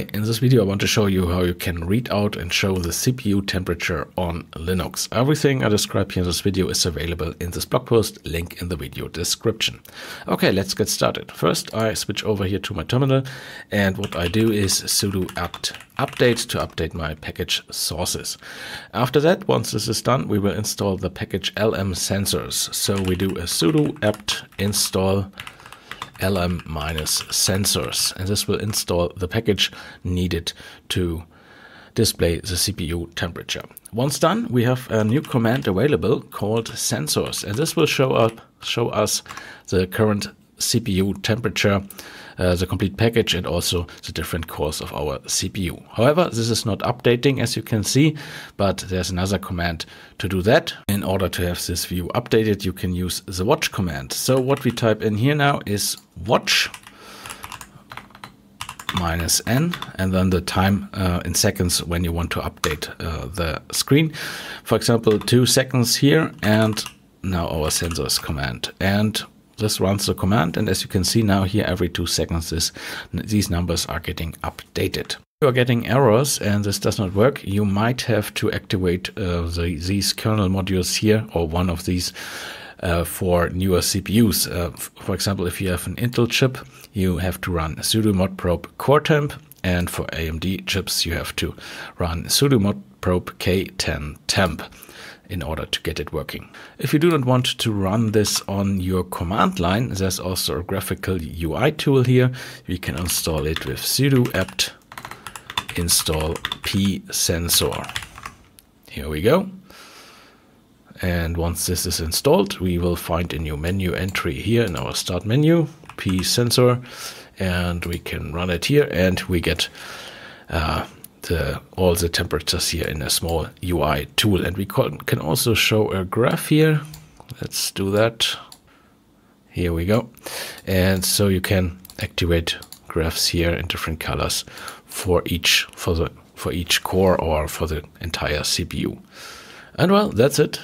In this video I want to show you how you can read out and show the CPU temperature on Linux. Everything I describe here in this video is available in this blog post, link in the video description. Okay, let's get started. First I switch over here to my terminal and what I do is sudo apt update to update my package sources. After that, once this is done, we will install the package lm sensors. So we do a sudo apt install lm minus sensors and this will install the package needed to display the CPU temperature. Once done, we have a new command available called sensors and this will show up show us the current CPU temperature, uh, the complete package, and also the different cores of our CPU. However, this is not updating as you can see, but there's another command to do that. In order to have this view updated, you can use the watch command. So what we type in here now is watch minus n and then the time uh, in seconds when you want to update uh, the screen. For example, two seconds here and now our sensors command. And this runs the command and as you can see now here every two seconds this, these numbers are getting updated. If you are getting errors and this does not work, you might have to activate uh, the, these kernel modules here or one of these uh, for newer CPUs. Uh, for example, if you have an Intel chip, you have to run sudo modprobe core temp and for AMD chips you have to run sudo modprobe k10 temp in order to get it working. If you do not want to run this on your command line, there's also a graphical UI tool here. We can install it with sudo apt install psensor. Here we go. And once this is installed, we will find a new menu entry here in our start menu, psensor, and we can run it here and we get uh, the, uh, all the temperatures here in a small UI tool. And we can also show a graph here. Let's do that. Here we go. And so you can activate graphs here in different colors for each for the for each core or for the entire CPU. And well, that's it.